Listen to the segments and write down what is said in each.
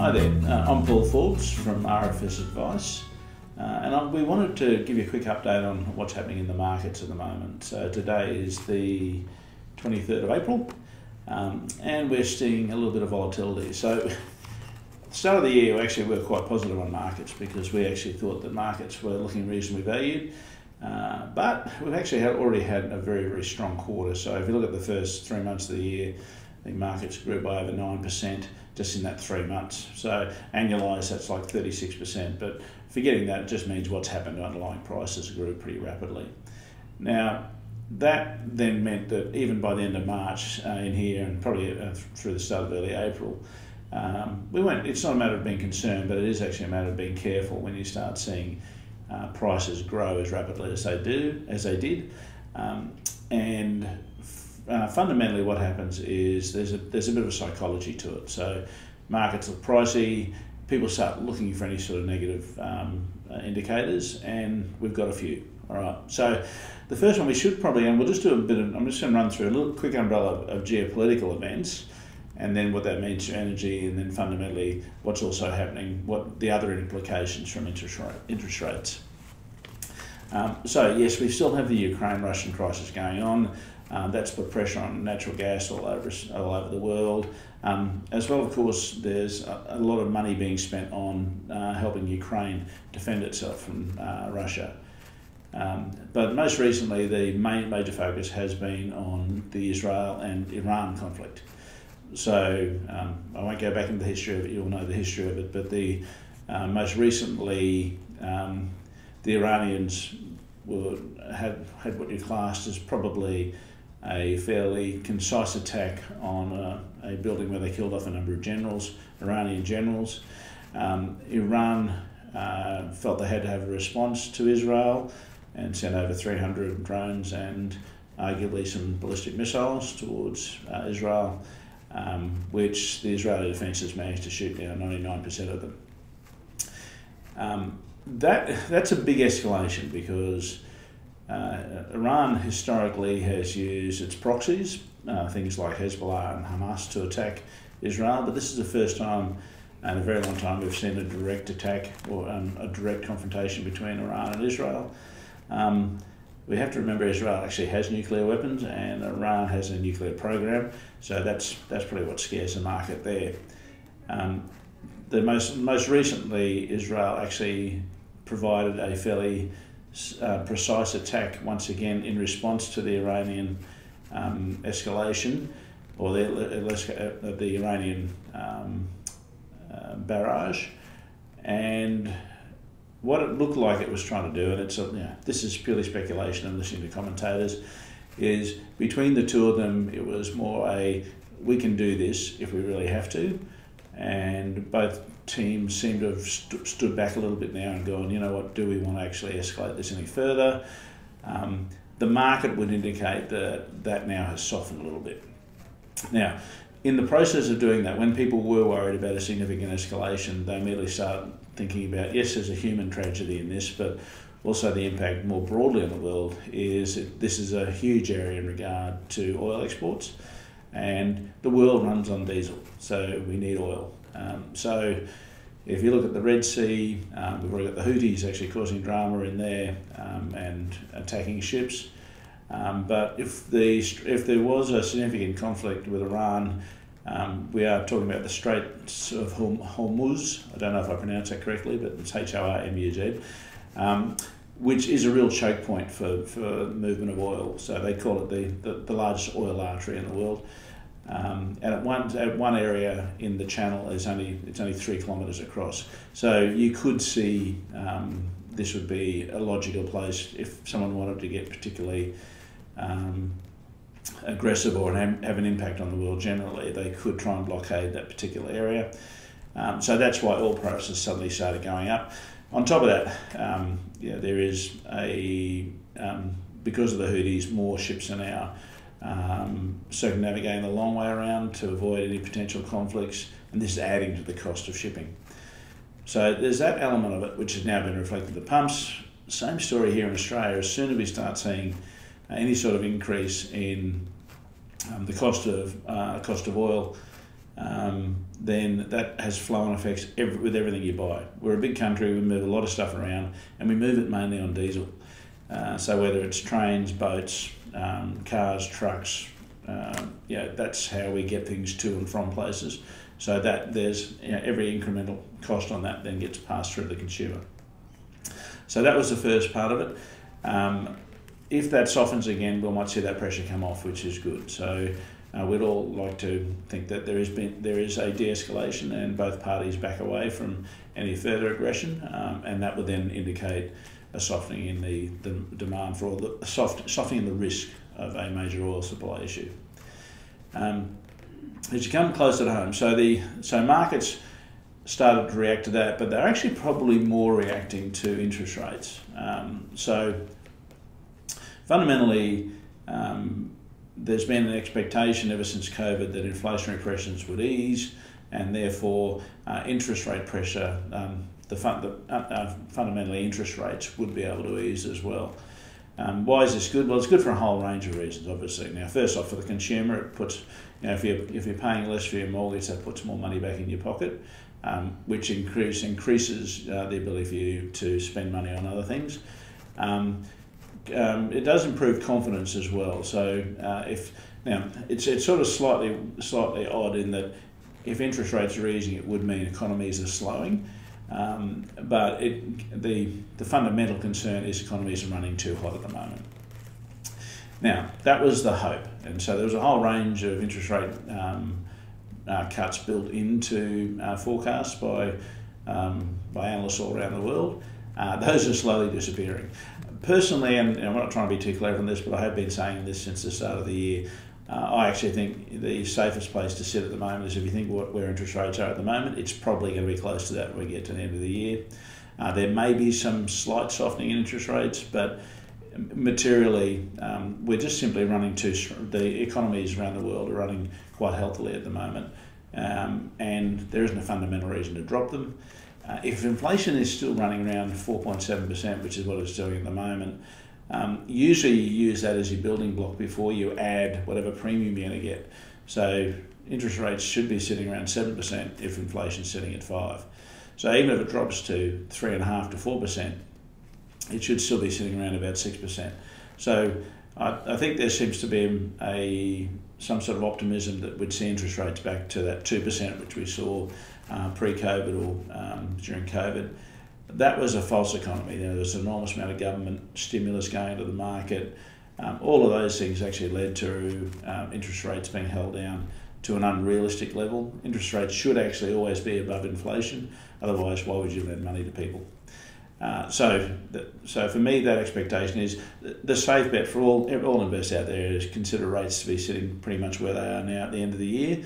Hi there, uh, I'm Paul Forbes from RFS Advice, uh, and I, we wanted to give you a quick update on what's happening in the markets at the moment. So today is the 23rd of April, um, and we're seeing a little bit of volatility. So, at the start of the year, we actually were quite positive on markets because we actually thought that markets were looking reasonably valued. Uh, but we've actually had, already had a very, very strong quarter. So if you look at the first three months of the year, the markets grew by over 9% just in that three months. So annualised, that's like 36%. But forgetting that, it just means what's happened to underlying prices grew pretty rapidly. Now, that then meant that even by the end of March uh, in here and probably uh, through the start of early April, um, we went. It's not a matter of being concerned, but it is actually a matter of being careful when you start seeing uh, prices grow as rapidly as they do, as they did, um, and uh, fundamentally what happens is there's a there's a bit of a psychology to it. So markets look pricey, people start looking for any sort of negative um, uh, indicators, and we've got a few. All right. So the first one we should probably, and we'll just do a bit of. I'm just going to run through a little quick umbrella of, geopolitical events. And then what that means to energy, and then fundamentally what's also happening, what the other implications from interest, rate, interest rates. Um, so yes, we still have the Ukraine-Russian crisis going on. Um, that's put pressure on natural gas all over all over the world. Um, as well, of course, there's a, a, lot of money being spent on uh, helping Ukraine defend itself from uh, Russia. Um, but most recently, the main major focus has been on the Israel and Iran conflict. So um, I won't go back into the history of it. You all know the history of it. But the uh, most recently, um, the Iranians were, had had what you classed as probably a fairly concise attack on a, a, building where they killed off a number of generals, Iranian generals. Um, Iran uh, felt they had to have a response to Israel and sent over 300 drones and arguably some ballistic missiles towards uh, Israel, um, which the Israeli defences managed to shoot down 99% of them. Um, that, that's a big escalation because uh, Iran historically has used its proxies, uh, things like Hezbollah and Hamas, to attack Israel, but this is the first time in a very long time we've seen a direct attack or um, a direct confrontation between Iran and Israel. Um, we have to remember Israel actually has nuclear weapons and Iran has a nuclear program, so that's that's probably what scares the market there. Um, the most most recently, Israel actually provided a fairly uh, precise attack once again in response to the Iranian um, escalation or the, uh, the Iranian um, uh, barrage. And what it looked like it was trying to do, and it's a, you know, this is purely speculation and listening to commentators, is between the two of them, it was more a we can do this if we really have to, and both teams seem to have st- stood back a little bit now and gone, you know what, do we want to actually escalate this any further? Um, the market would indicate that that now has softened a little bit. Now, in the process of doing that, when people were worried about a significant escalation, they immediately started thinking about yes, there's a human tragedy in this, but also the impact more broadly on the world is this is a huge area in regard to oil exports, and the world runs on diesel, so we need oil. Um, so if you look at the Red Sea, um, we've already got the Houthis actually causing drama in there um, and attacking ships. Um, but if the if there was a significant conflict with Iran, um, we are talking about the Straits of Hormuz. I don't know if I pronounced that correctly, but it's H O R M U Z, um, which is a real choke point for, for movement of oil. So they call it the, the, the largest oil artery in the world. Um, and at one at one area in the channel is only it's only three kilometres across. So you could see um, this would be a logical place if someone wanted to get particularly um, aggressive or have an impact on the world generally. They could try and blockade that particular area. Um, so that's why oil prices suddenly started going up. On top of that, um, yeah, there is a um, because of the Houthis, more ships are now um, circumnavigating the long way around to avoid any potential conflicts, and this is adding to the cost of shipping. So there's that element of it which has now been reflected the pumps. Same story here in Australia. As soon as we start seeing any sort of increase in um, the cost of uh, cost of oil, um, then that has flow-on effects every, with everything you buy. We're a big country, we move a lot of stuff around, and we move it mainly on diesel. Uh, so whether it's trains, boats, um, cars, trucks, um, yeah, that's how we get things to and from places. So that there's you know, every incremental cost on that then gets passed through the consumer. So that was the first part of it. Um, if that softens again, we might see that pressure come off, which is good. So uh, we'd all like to think that there is been there is a de-escalation and both parties back away from any further aggression, um, and that would then indicate a softening in the, the demand for the soft softening in the risk of a major oil supply issue. Um, as you come closer to home, so the so markets started to react to that, but they're actually probably more reacting to interest rates. Um, so fundamentally, um, there's been an expectation ever since COVID that inflationary pressures would ease, and therefore uh, interest rate pressure, um, the, fun, the uh, uh, fundamentally interest rates would be able to ease as well. Um, why is this good? Well, it's good for a whole range of reasons, obviously. Now, first off, for the consumer, it puts, you know, if you're, if you're paying less for your mortgage, that puts more money back in your pocket, um, which increase, increases uh, the ability for you to spend money on other things. Um, um, it does improve confidence as well. So uh, if now it's it's sort of slightly slightly odd in that if interest rates are easing, it would mean economies are slowing. Um, but it, the, the fundamental concern is economies are running too hot at the moment. Now, that was the hope. And so there was a whole range of interest rate um, uh, cuts built into uh, forecasts by, um, by analysts all around the world. Uh, those are slowly disappearing. Personally, and, and I'm not trying to be too clever on this, but I have been saying this since the start of the year, uh, I actually think the safest place to sit at the moment is if you think what, where interest rates are at the moment, it's probably going to be close to that when we get to the end of the year. Uh, there may be some slight softening in interest rates, but materially, um, we're just simply running too. The economies around the world are running quite healthily at the moment, um, and there isn't a fundamental reason to drop them. Uh, if inflation is still running around 4.7%, which is what it's doing at the moment, um, usually you use that as your building block before you add whatever premium you're going to get. So interest rates should be sitting around 7% if inflation's sitting at 5 So even if it drops to 3.5 to 4%, it should still be sitting around about 6%. So I, I think there seems to be a some sort of optimism that we'd see interest rates back to that 2%, which we saw uh, pre-COVID or um, during COVID that was a false economy. There was an enormous amount of government stimulus going to the market. Um, all of those things actually led to um, interest rates being held down to an unrealistic level. Interest rates should actually always be above inflation. Otherwise, why would you lend money to people? Uh, so, so for me, that expectation is the safe bet for all all investors out there is consider rates to be sitting pretty much where they are now at the end of the year,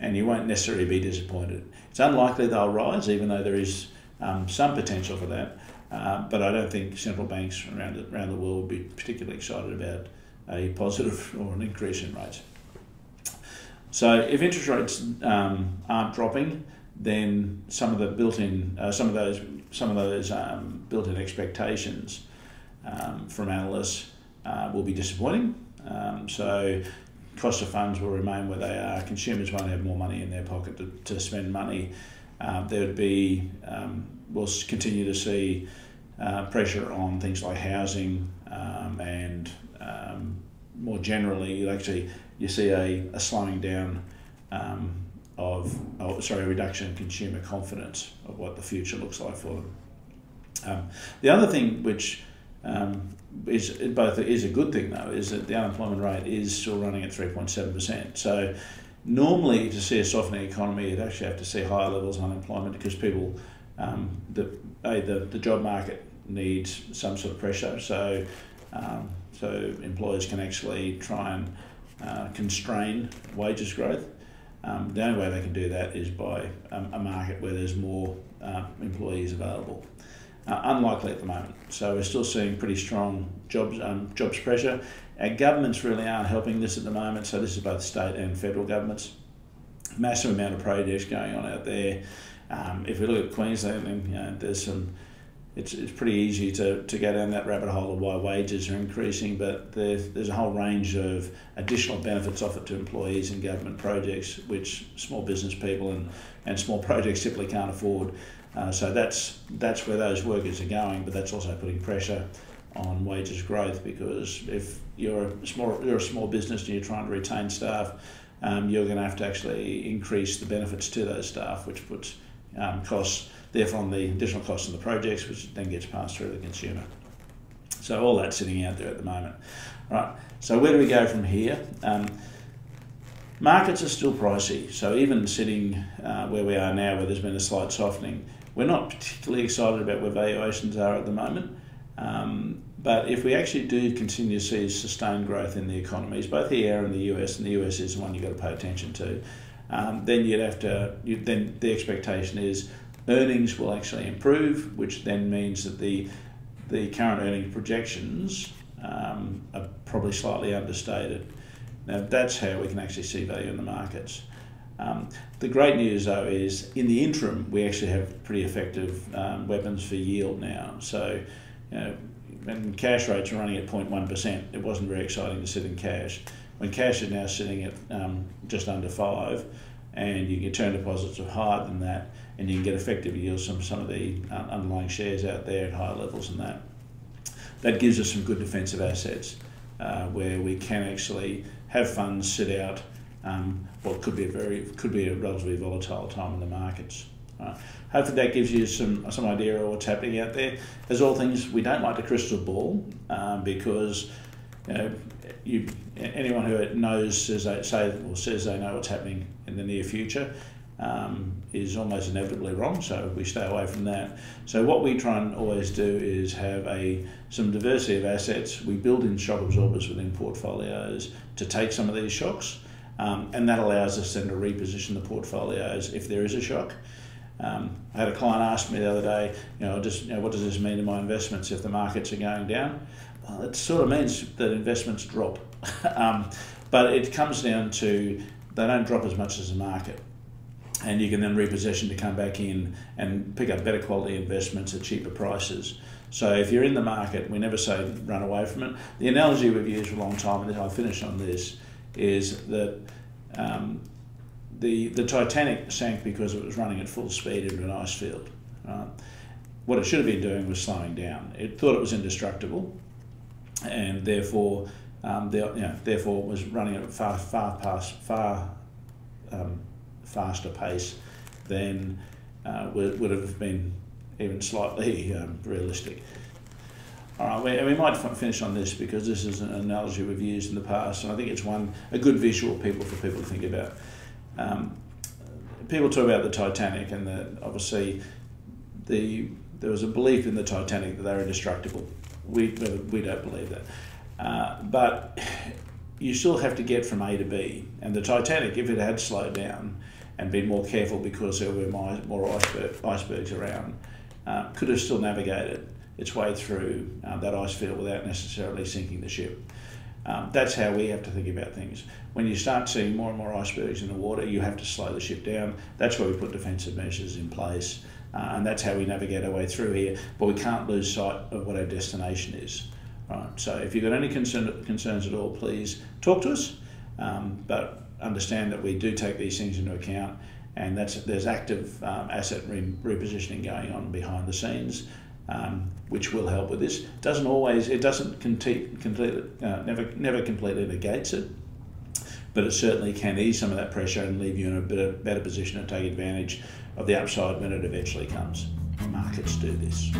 and you won't necessarily be disappointed. It's unlikely they'll rise, even though there is um, some potential for that. Uh, but I don't think central banks around the, around the world would be particularly excited about a positive or an increase in rates. So if interest rates um, aren't dropping, then some of the built-in, uh, some of those, some of those um, built-in expectations um, from analysts uh, will be disappointing. Um, so cost of funds will remain where they are. Consumers won't have more money in their pocket to, to spend money um, there would be, um, we'll continue to see uh, pressure on things like housing um, and um, more generally, you actually you see a, a slowing down um, of, oh, sorry, a reduction in consumer confidence of what the future looks like for them. Um, the other thing which is both is a good thing though is that the unemployment rate is still running at 3.7%. So Normally, to see a softening economy, you'd actually have to see higher levels of unemployment because people, um, the, a, the, the job market needs some sort of pressure. So, um, so employers can actually try and uh, constrain wages growth. Um, the only way they can do that is by um, a market where there's more uh, employees available. Uh, unlikely at the moment. So we're still seeing pretty strong jobs um, jobs pressure. Our governments really aren't helping this at the moment, so this is both state and federal governments. Massive amount of protests going on out there. Um, if we look at Queensland, then, you know, there's some it's, it's pretty easy to, to go down that rabbit hole of why wages are increasing, but there's, there's a whole range of additional benefits offered to employees in government projects, which small business people and, and small projects simply can't afford. Uh, so that's that's where those workers are going, but that's also putting pressure on wages growth because if you're a small you're a small business and you're trying to retain staff, um, you're going to have to actually increase the benefits to those staff, which puts um, costs therefore on the additional costs of the projects, which then gets passed through to the consumer. So all that's sitting out there at the moment. Right. So where do we go from here? Um, markets are still pricey. So even sitting uh, where we are now, where there's been a slight softening, we're not particularly excited about where valuations are at the moment. Um, but if we actually do continue to see sustained growth in the economies, both here and the US, and the US is the one you've got to pay attention to, um, then you'd have to, you, then the expectation is earnings will actually improve, which then means that the the current earnings projections um, are probably slightly understated. Now that's how we can actually see value in the markets. Um, the great news though is in the interim we actually have pretty effective um, weapons for yield now. So, you know, when cash rates are running at 0.1%, it wasn't very exciting to sit in cash. When cash is now sitting at um, just under five, and you can term deposits of higher than that, and you can get effective yields from some of the uh, underlying shares out there at higher levels than that. That gives us some good defensive assets uh, where we can actually have funds sit out um, what could be a very could be a relatively volatile time in the markets. Uh, hopefully that gives you some some idea of what's happening out there. As all things, we don't like the crystal ball um, because you know, you, anyone who knows says they say or says they know what's happening in the near future um, is almost inevitably wrong. So we stay away from that. So what we try and always do is have a some diversity of assets. We build in shock absorbers within portfolios to take some of these shocks, um, and that allows us then to reposition the portfolios if there is a shock. Um, I had a client ask me the other day, you know, just you know, what does this mean to my investments if the markets are going down? Well, it sort of means that investments drop, um, but it comes down to they don't drop as much as the market. And you can then reposition to come back in and pick up better quality investments at cheaper prices. So if you're in the market, we never say run away from it. The analogy we've used for a long time, and I'll finish on this, is that um, the the Titanic sank because it was running at full speed into an ice field. Right? What it should have been doing was slowing down. It thought it was indestructible, and therefore, um, you know, therefore was running at far far past far um, faster pace than uh, would, would have been even slightly um, realistic. All right, we, we might finish on this because this is an analogy we've used in the past, and I think it's one a good visual people for people to think about. Um, people talk about the Titanic, and obviously the there was a belief in the Titanic that they were indestructible. We we don't believe that, uh, but you still have to get from A to B. And the Titanic, if it had slowed down and been more careful because there were more iceberg, icebergs around, uh, could have still navigated its way through uh, that ice field without necessarily sinking the ship. Um, that's how we have to think about things. When you start seeing more and more icebergs in the water, you have to slow the ship down. That's where we put defensive measures in place, uh, and that's how we navigate our way through here. But we can't lose sight of what our destination is. Right. So if you've got any concern, concerns at all, please talk to us. Um, but understand that we do take these things into account, and that's there's active um, asset re- repositioning going on behind the scenes um, which will help with this. Doesn't always, it doesn't complete, complete uh, never, never completely negates it, but it certainly can ease some of that pressure and leave you in a better, better position to take advantage of the upside when it eventually comes. Markets do this.